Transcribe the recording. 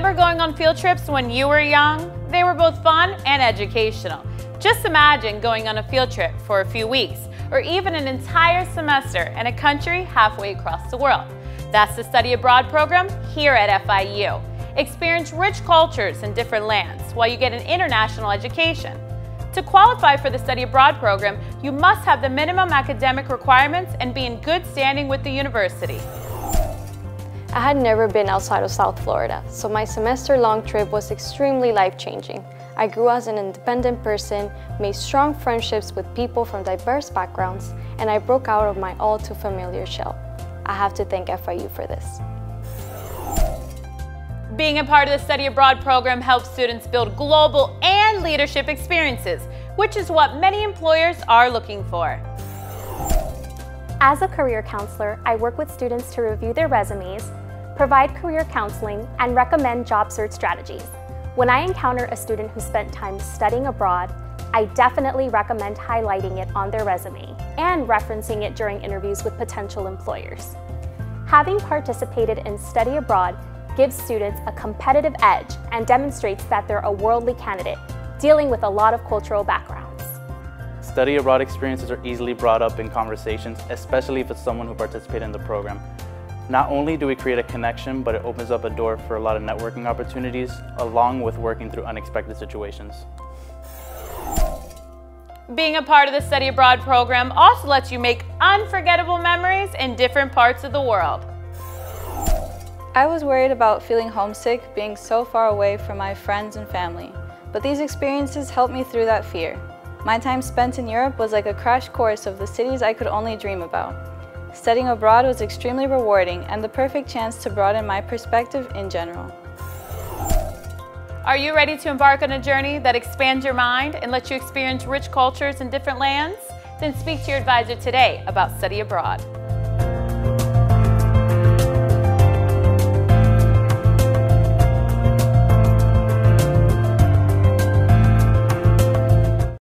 Remember going on field trips when you were young? They were both fun and educational. Just imagine going on a field trip for a few weeks or even an entire semester in a country halfway across the world. That's the Study Abroad program here at FIU. Experience rich cultures in different lands while you get an international education. To qualify for the Study Abroad program, you must have the minimum academic requirements and be in good standing with the university. I had never been outside of South Florida, so my semester-long trip was extremely life-changing. I grew as an independent person, made strong friendships with people from diverse backgrounds, and I broke out of my all-too-familiar shell. I have to thank FIU for this. Being a part of the Study Abroad program helps students build global and leadership experiences, which is what many employers are looking for. As a career counselor, I work with students to review their resumes, provide career counseling, and recommend job search strategies. When I encounter a student who spent time studying abroad, I definitely recommend highlighting it on their resume and referencing it during interviews with potential employers. Having participated in study abroad gives students a competitive edge and demonstrates that they're a worldly candidate, dealing with a lot of cultural backgrounds. Study abroad experiences are easily brought up in conversations, especially if it's someone who participated in the program. Not only do we create a connection, but it opens up a door for a lot of networking opportunities, along with working through unexpected situations. Being a part of the Study Abroad program also lets you make unforgettable memories in different parts of the world. I was worried about feeling homesick being so far away from my friends and family, but these experiences helped me through that fear. My time spent in Europe was like a crash course of the cities I could only dream about. Studying abroad was extremely rewarding and the perfect chance to broaden my perspective in general. Are you ready to embark on a journey that expands your mind and lets you experience rich cultures in different lands? Then speak to your advisor today about study abroad.